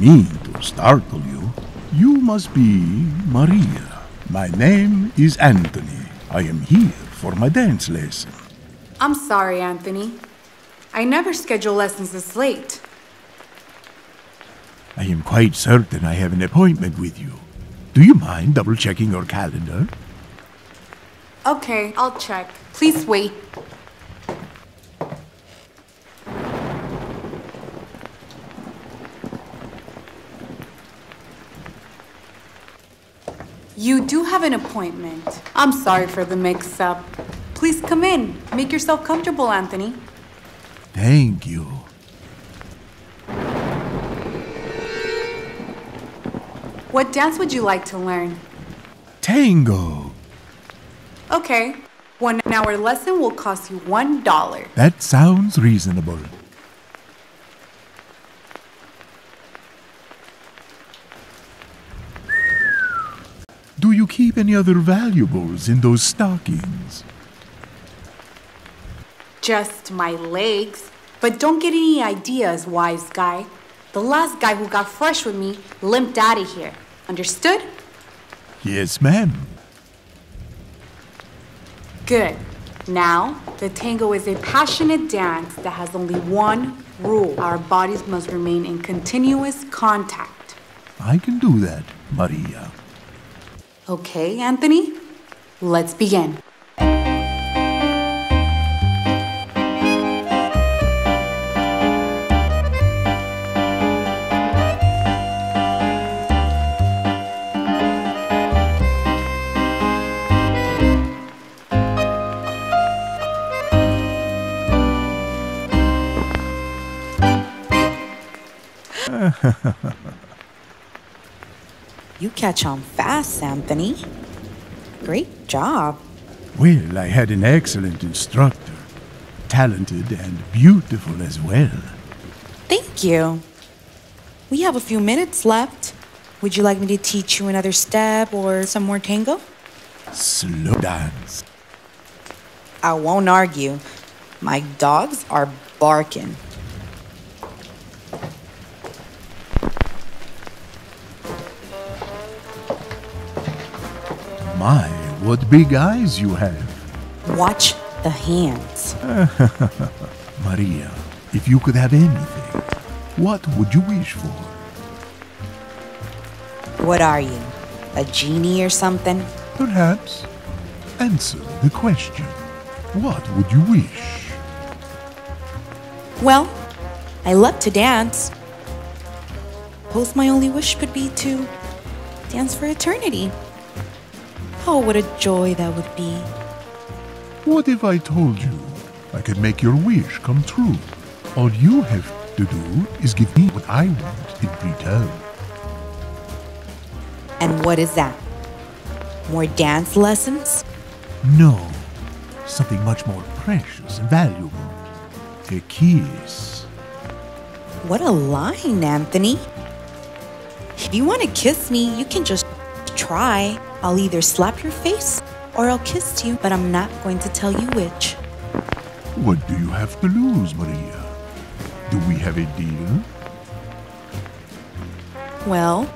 I mean to startle you. You must be Maria. My name is Anthony. I am here for my dance lesson. I'm sorry, Anthony. I never schedule lessons this late. I am quite certain I have an appointment with you. Do you mind double checking your calendar? Okay, I'll check. Please wait. You do have an appointment. I'm sorry for the mix up. Please come in. Make yourself comfortable, Anthony. Thank you. What dance would you like to learn? Tango. Okay. One hour lesson will cost you one dollar. That sounds reasonable. You keep any other valuables in those stockings? Just my legs. But don't get any ideas, wise guy. The last guy who got fresh with me limped out of here. Understood? Yes, ma'am. Good. Now, the tango is a passionate dance that has only one rule. Our bodies must remain in continuous contact. I can do that, Maria. Okay, Anthony? Let's begin. You catch on fast, Anthony. Great job. Well, I had an excellent instructor. Talented and beautiful as well. Thank you. We have a few minutes left. Would you like me to teach you another step or some more tango? Slow dance. I won't argue. My dogs are barking. My, what big eyes you have. Watch the hands. Maria, if you could have anything, what would you wish for? What are you? A genie or something? Perhaps. Answer the question. What would you wish? Well, I love to dance. Suppose my only wish could be to dance for eternity. Oh, what a joy that would be. What if I told you I could make your wish come true? All you have to do is give me what I want in return. And what is that? More dance lessons? No, something much more precious and valuable. A kiss. What a line, Anthony. If you want to kiss me, you can just try. I'll either slap your face or I'll kiss you, but I'm not going to tell you which. What do you have to lose, Maria? Do we have a deal? Well,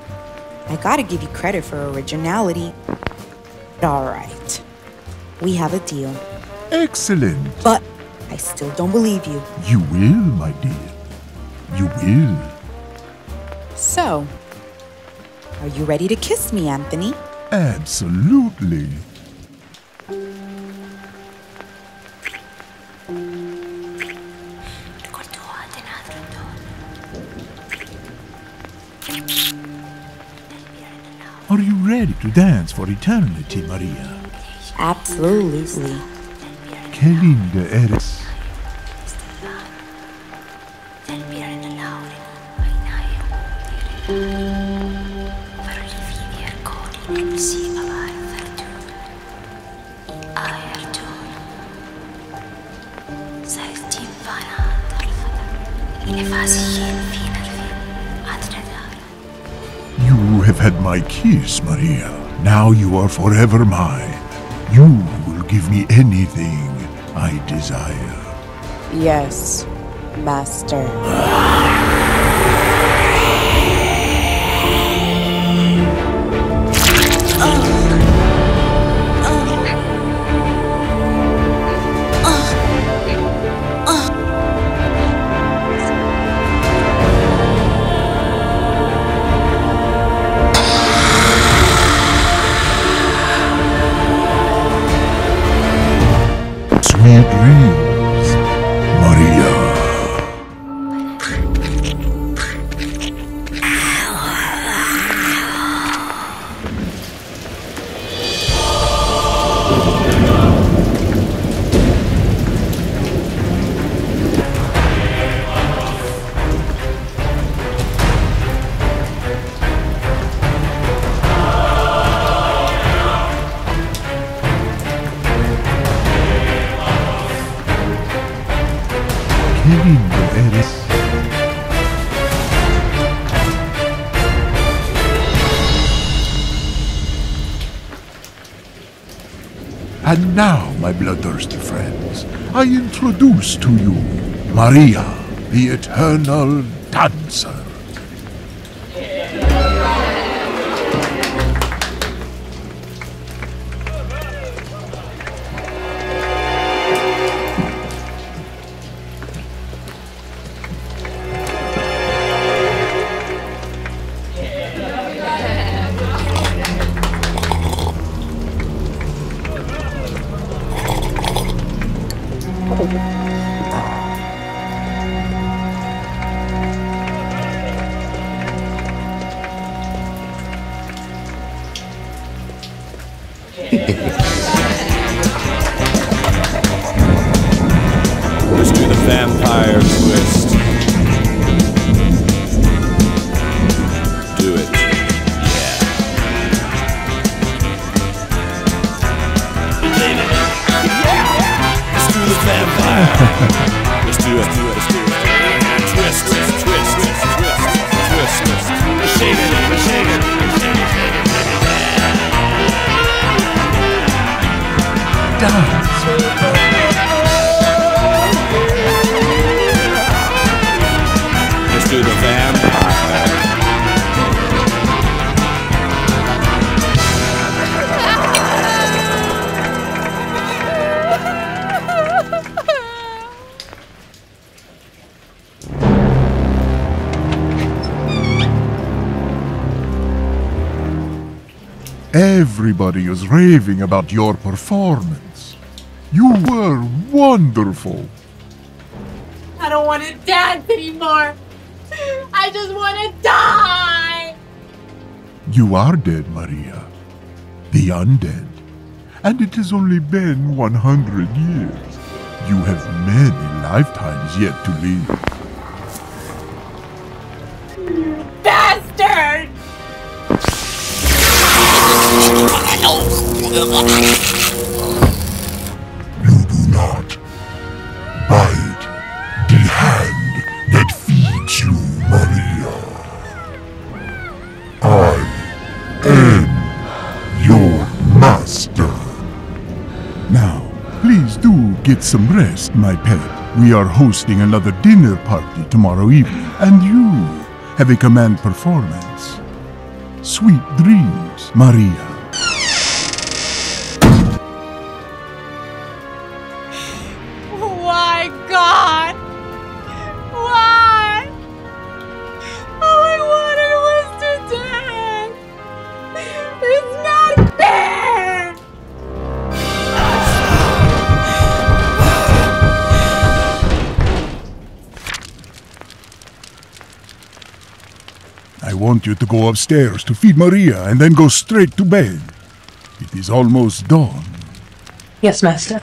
I gotta give you credit for originality. All right, we have a deal, Excellent. but I still don't believe you. You will, my dear. You will. So, are you ready to kiss me, Anthony? Absolutely. Are you ready to dance for eternity, Maria? Absolutely. Che linda kiss, Maria. Now you are forever mine. You will give me anything I desire. Yes, Master. had room. qué lindo eres. And now, my bloodthirsty friends, I introduce to you Maria, the Eternal Dancer. Vampire twist. Everybody is raving about your performance. You were wonderful. I don't want to dance anymore. I just want to die. You are dead, Maria. The undead. And it has only been 100 years. You have many lifetimes yet to live. You do not bite the hand that feeds you, Maria. I am your master. Now, please do get some rest, my pet. We are hosting another dinner party tomorrow evening, and you have a command performance. Sweet dreams, Maria. Want you to go upstairs to feed Maria and then go straight to bed. It is almost dawn. Yes, Master.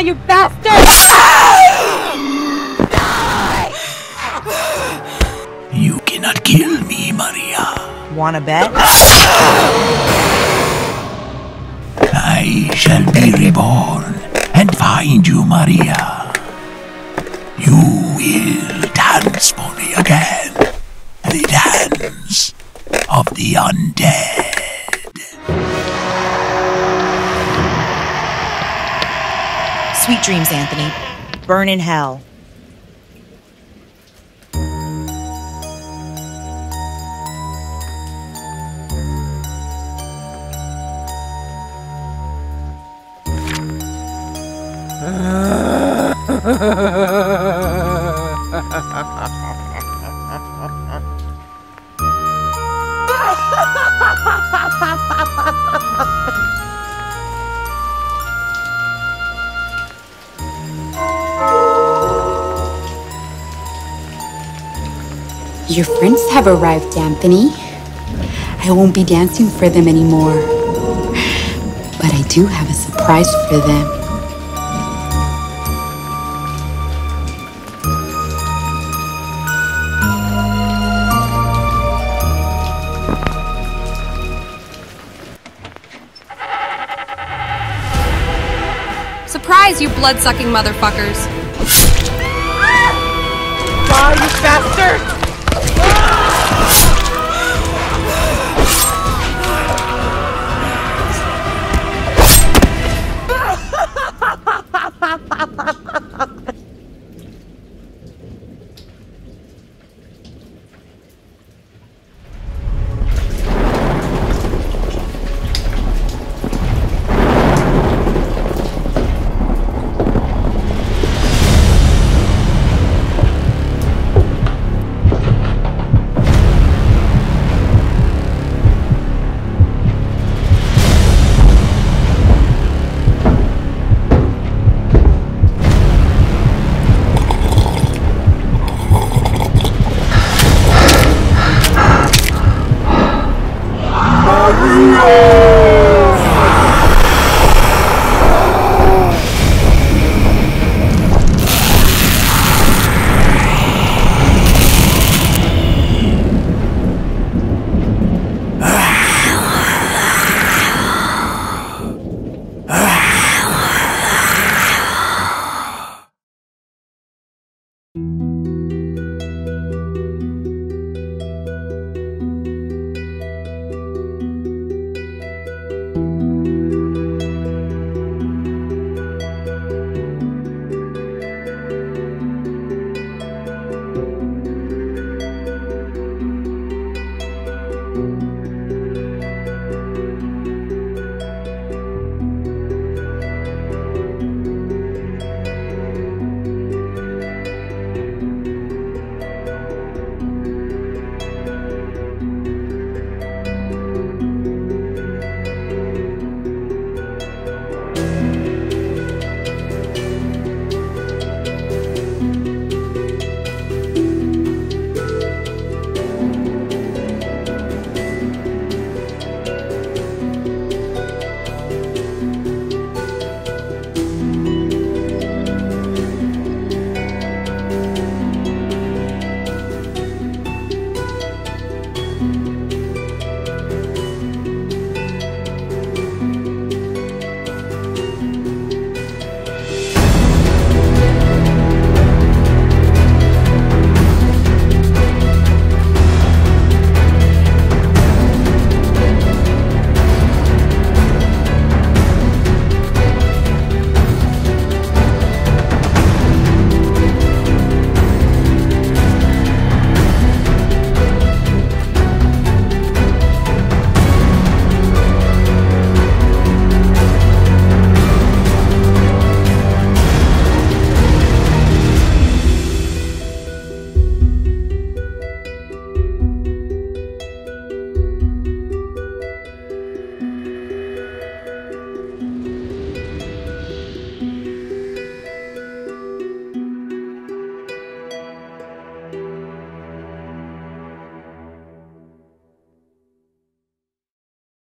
Die, you bastard! You cannot kill me, Maria. Wanna bet? I shall be reborn and find you, Maria. You will dance for me again. The dance of the undead. Sweet dreams, Anthony. Burn in hell. Your friends have arrived, Anthony. I won't be dancing for them anymore. But I do have a surprise for them. Surprise, you blood-sucking motherfuckers. Ah! Die, you bastard!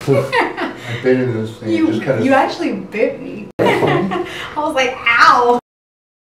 I've been in this thing. You, just kind of. you actually bit me. I was like, ow.